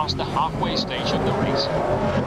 past the halfway stage of the race.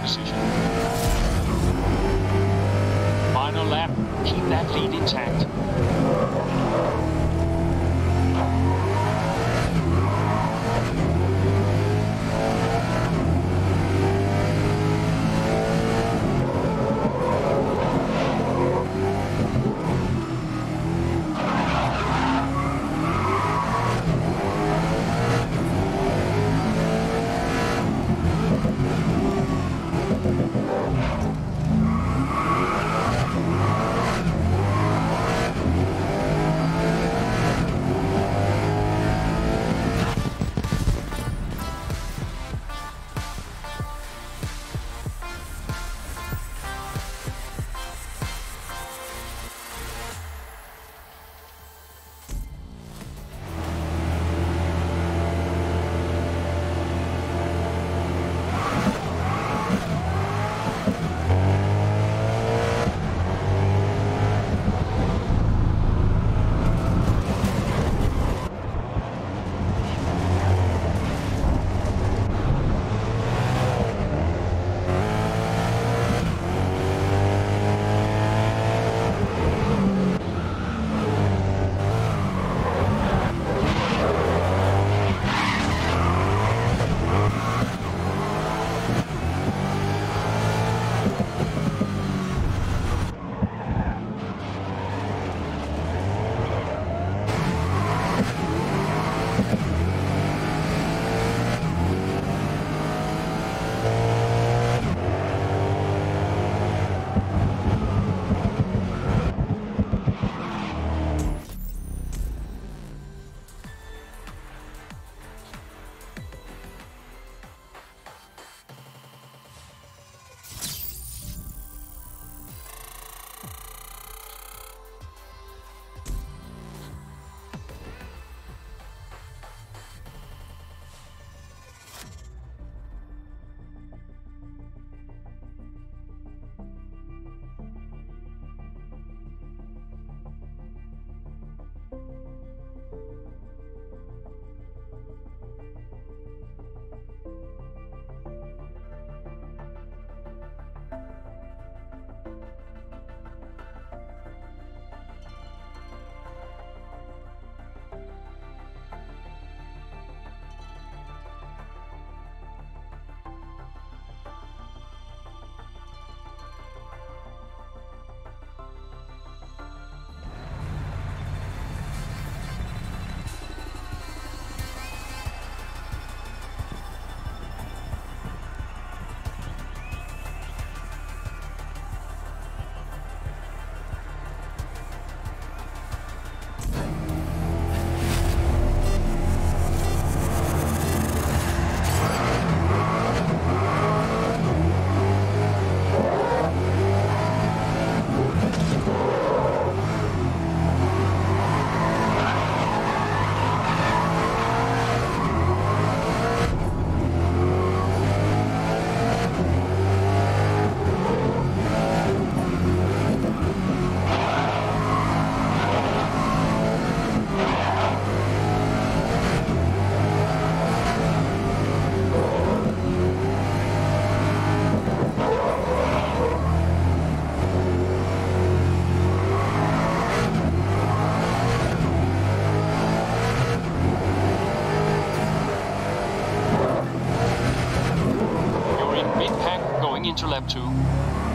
Position. Final lap, keep that lead intact. Two.